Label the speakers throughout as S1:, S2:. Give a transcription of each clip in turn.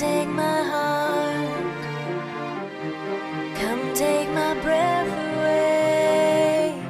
S1: take my heart, come take my breath away.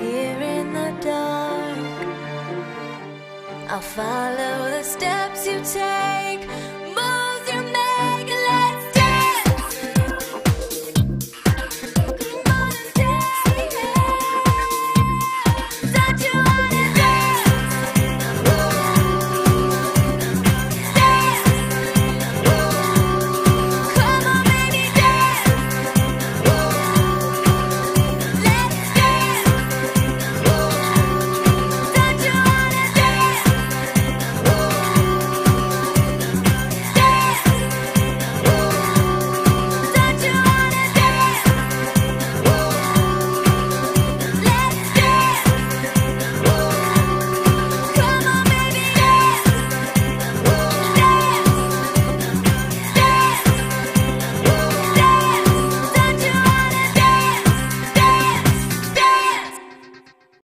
S1: Here in the dark, I'll follow the steps you take.